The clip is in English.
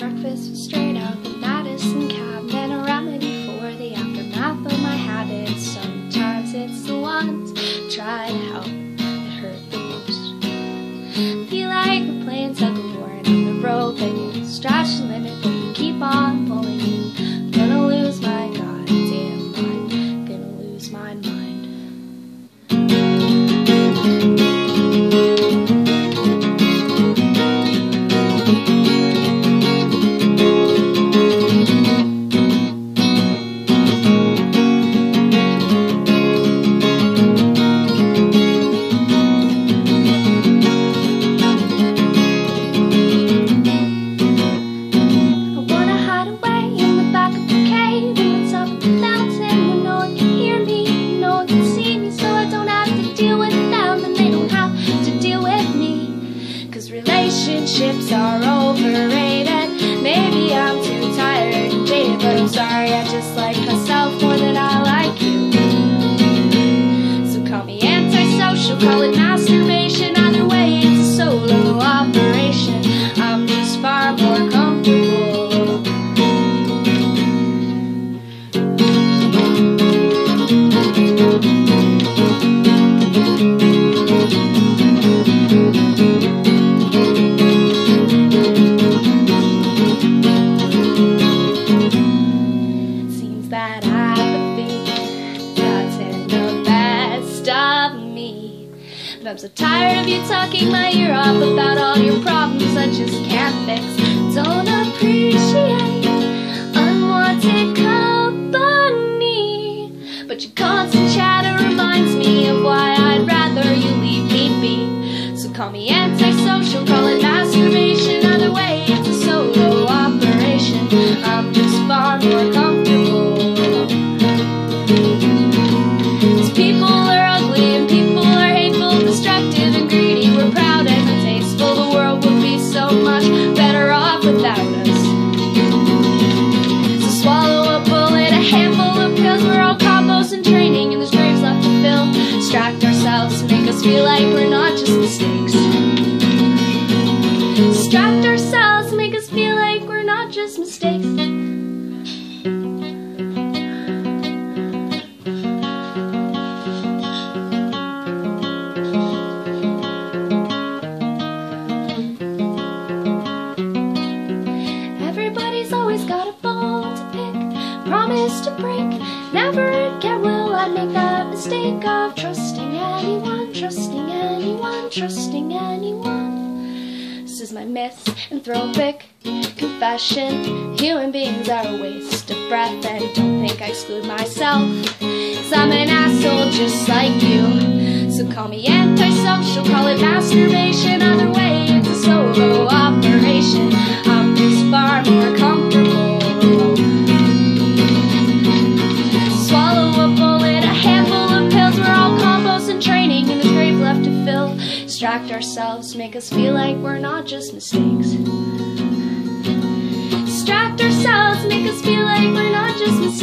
Breakfast was straight the Madison cabinet, relationships are overrated. Maybe I'm too tired and jaded, but I'm sorry, I just like myself I'm so tired of you talking my ear off about all your problems I just can't fix. Don't appreciate unwanted company. But your constant chatter reminds me of why I'd rather you leave me be. So call me antisocial, us feel like we're not just mistakes. Distract ourselves, make us feel like we're not just mistakes. Everybody's always got a bone to pick, promise to break. Never will I make that mistake of trusting anyone, trusting anyone, trusting anyone. This is my misanthropic confession. Human beings are a waste of breath, and don't think I exclude myself. Cause I'm an asshole just like you. So call me antisocial, call it masturbation. Either way, ourselves, make us feel like we're not just mistakes. Distract ourselves, make us feel like we're not just mistakes.